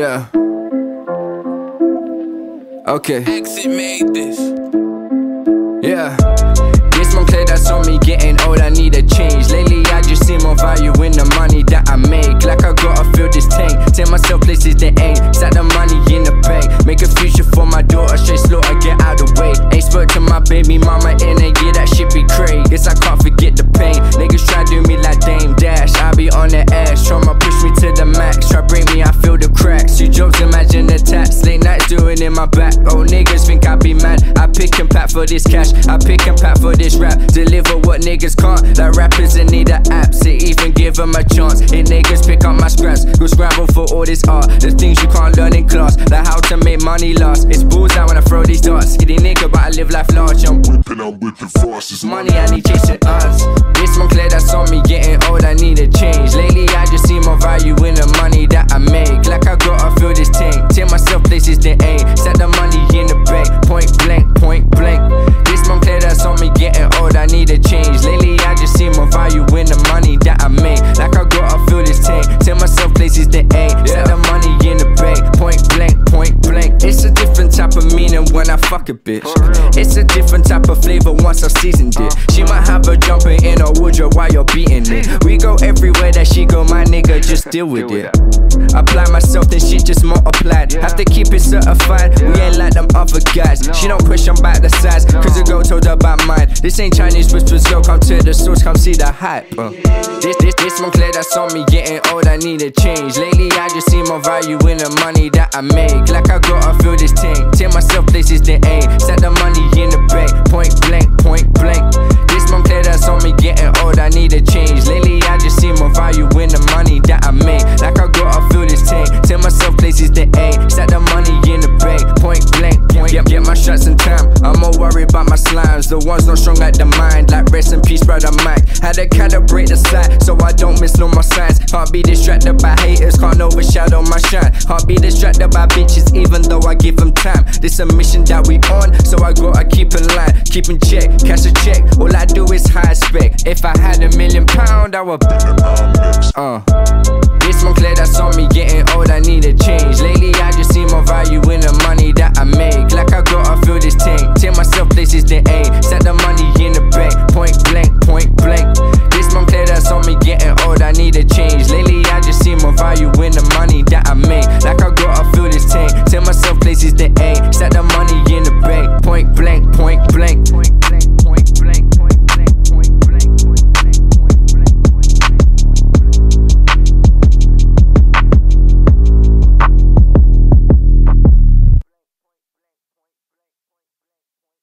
Yeah. Okay. Exit made this. Yeah. This Moncler that's on me getting old, I need a change. Lately, I just see more value in the money that I make. Like I gotta fill this tank. Tell myself places that ain't. My back. Oh, niggas think I be mad. I pick and pack for this cash. I pick and pack for this rap. Deliver what niggas can't. Like rappers in need of apps. It even give them a chance. And niggas pick up my scraps. Go scramble for all this art. The things you can't learn in class. Like how to make money last. It's balls out when I throw these darts. Skinny nigga, but I live life large. I'm whipping, I'm whipping fast. It's money, I need fuck a bitch. It's a different type of flavor once I've seasoned it. She might have her jumping in a wardrobe while you're beating it. We go everywhere that she go, my nigga, just deal with it. Apply myself, then she just multiplied. Have to keep it certified. We ain't like them other guys. She don't question about the size, cause the girl told her about mine. This ain't Chinese whispers, girl, come to the source, come see the hype. Uh. This, this, this Moncler that's on me getting old, I need a change. Lately, I just see more value in the money that I make. Like I gotta feel this tank. Tell myself places that The ones not strong at the mind. Like rest in peace, brother Mike. Had to calibrate the sight so I don't miss no more signs. Can't be distracted by haters, can't overshadow my shine. Can't be distracted by bitches, even though I give them time. This a mission that we on, so I gotta keep in line. Keep in check, cash a check. All I do is high spec. If I had a million pound, I would. Uh. This Moncler that's on me getting old, I need a change. Lately,